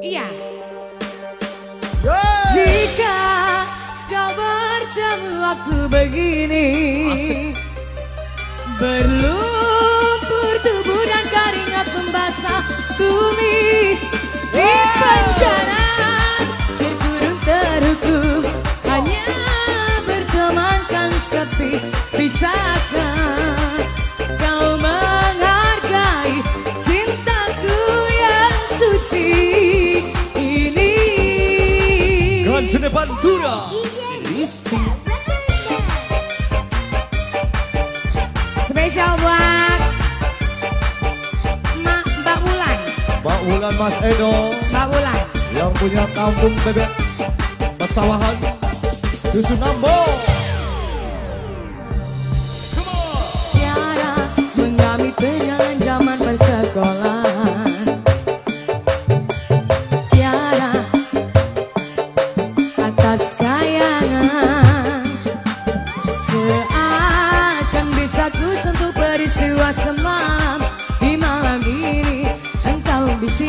Iya. Jika kau bertemu aku begini Asik. Berlumpur tubuh dan keringat membasah bumi suci ini Ganjene Pantura. Spesial buat Ma, Mbak Wulan Mbak Wulan Mas Edo. Mbak Wulan yang punya kampung bebek pesawahan Dusun Ambo. Tiara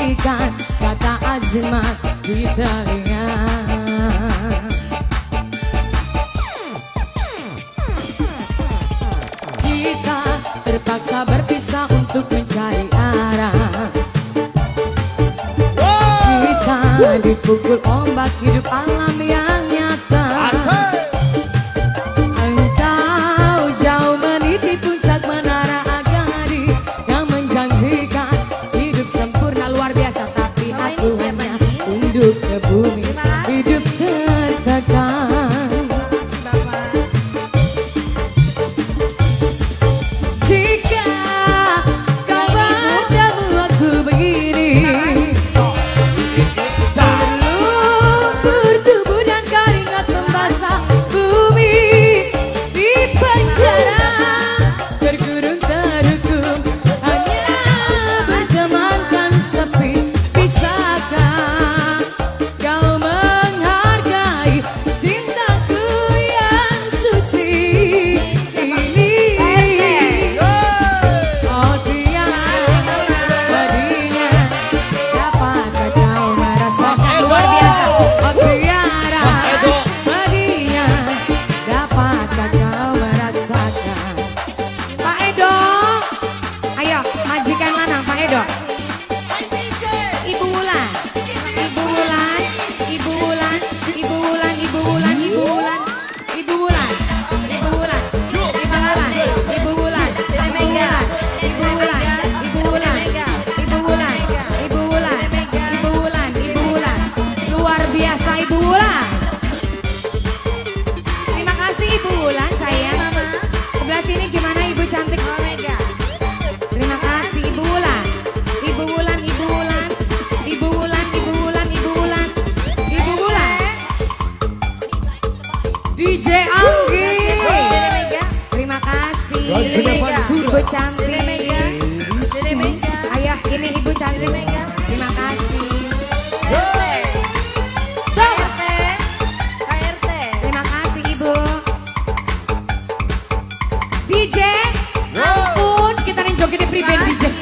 bisikan kata azimat di telinga. Kita terpaksa berpisah untuk mencari arah. Kita dipukul ombak hidup alam majikan mana Pak Edo cantik. Dede Mega. Dede Mega. Ayah ini ibu Mega. Terima kasih. Terima kasih ibu. Ampun kita nih joget di joget?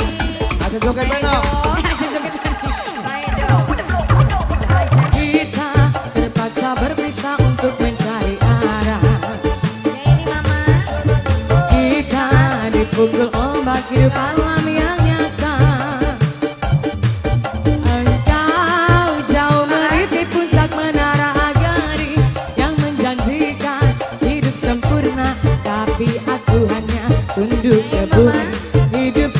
Dipukul ombak hidup alam yang nyata. Engkau jauh meniti puncak menara Agadi Yang menjanjikan hidup sempurna. Tapi aku hanya tunduk ke bumi. Hidup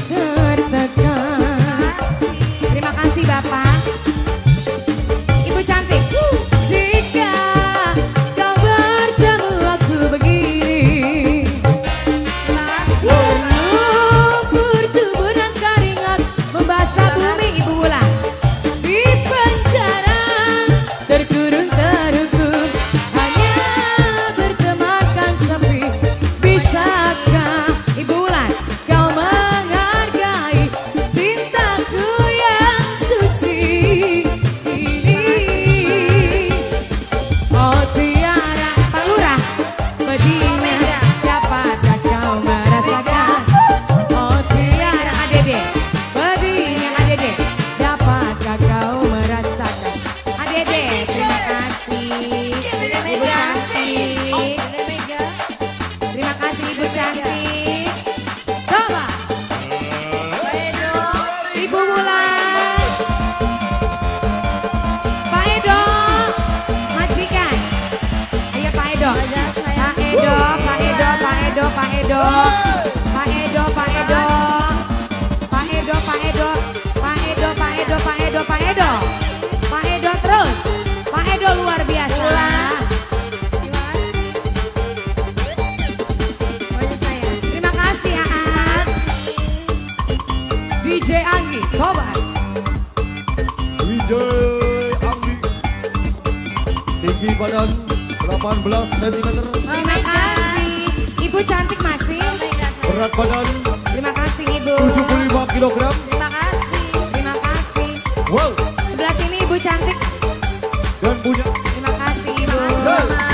Edo, Pak Edo, Pak Edo, Pak Edo, Pak Edo, Pak Edo, Pak Edo, Pak Edo, Pak Edo, Pak Edo terus, Pak Edo luar biasa. Terima kasih Aat. DJ Anggi, Kobar. DJ Anggi. Tinggi badan 18 cm. Terima kasih. Ibu cantik masih. Berat badan Terima kasih Ibu. 75 kg. Terima kasih. Terima kasih. Wow. Sebelah sini Ibu cantik. Dan punya Terima kasih Ibu. Kita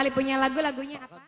barangkali punya lagu lagunya apa?